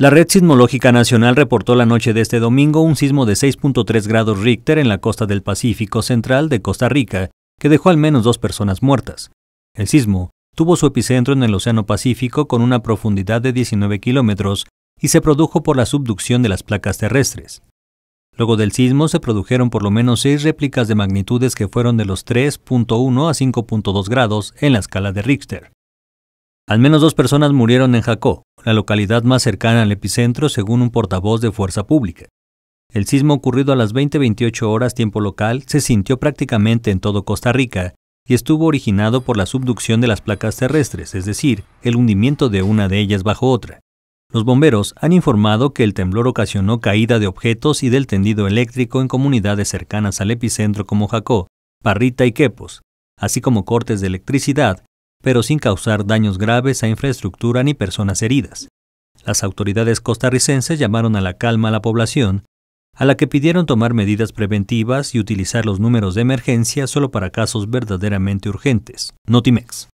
La Red Sismológica Nacional reportó la noche de este domingo un sismo de 6.3 grados Richter en la costa del Pacífico Central de Costa Rica, que dejó al menos dos personas muertas. El sismo tuvo su epicentro en el Océano Pacífico con una profundidad de 19 kilómetros y se produjo por la subducción de las placas terrestres. Luego del sismo se produjeron por lo menos seis réplicas de magnitudes que fueron de los 3.1 a 5.2 grados en la escala de Richter. Al menos dos personas murieron en Jacó, la localidad más cercana al epicentro según un portavoz de Fuerza Pública. El sismo ocurrido a las 20:28 horas tiempo local se sintió prácticamente en todo Costa Rica y estuvo originado por la subducción de las placas terrestres, es decir, el hundimiento de una de ellas bajo otra. Los bomberos han informado que el temblor ocasionó caída de objetos y del tendido eléctrico en comunidades cercanas al epicentro como Jacó, Parrita y Quepos, así como cortes de electricidad, pero sin causar daños graves a infraestructura ni personas heridas. Las autoridades costarricenses llamaron a la calma a la población, a la que pidieron tomar medidas preventivas y utilizar los números de emergencia solo para casos verdaderamente urgentes. Notimex.